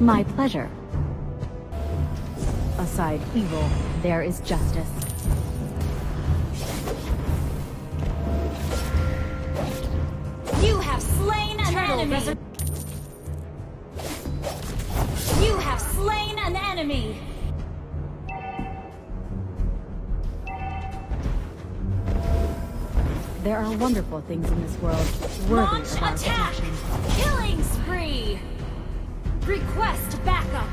My pleasure. Aside evil, there is justice. You have slain an enemy! You have slain There are wonderful things in this world, worthy Launch of our attack! protection. Killing spree! Request backup!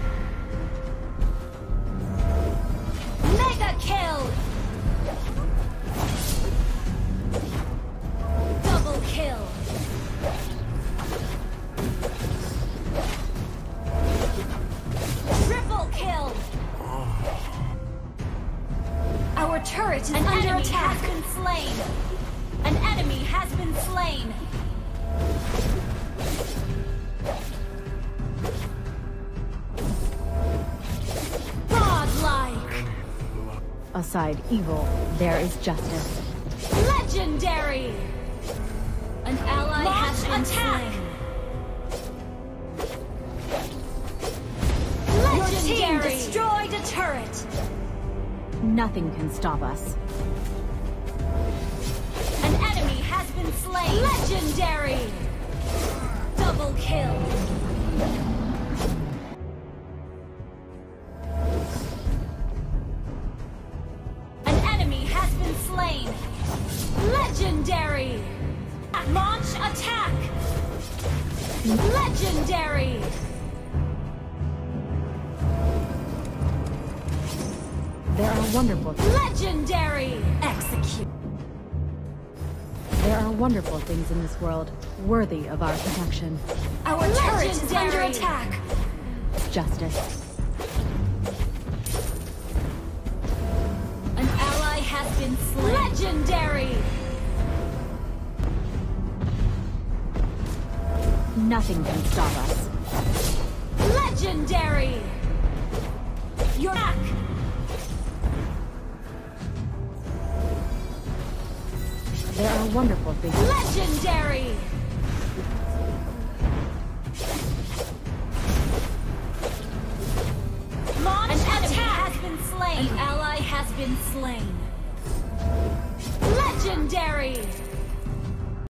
Mega kill! Double kill! Triple kill! Ah. Our turret is An under enemy attack. has been slain. An enemy has been slain. Godlike. Aside evil, there is justice. Legendary. An ally has been attack. slain. Your team destroyed a turret. Nothing can stop us. Been slain. Legendary. Double kill. An enemy has been slain. Legendary. Launch attack. Legendary. There are wonderful Legendary. Execute. There are wonderful things in this world, worthy of our protection. Our turret is under attack. Justice. An ally has been slain. Legendary. Nothing can stop us. Legendary. Your back. There are wonderful things. Legendary! Launch An enemy has been slain. An ally has been slain. Legendary!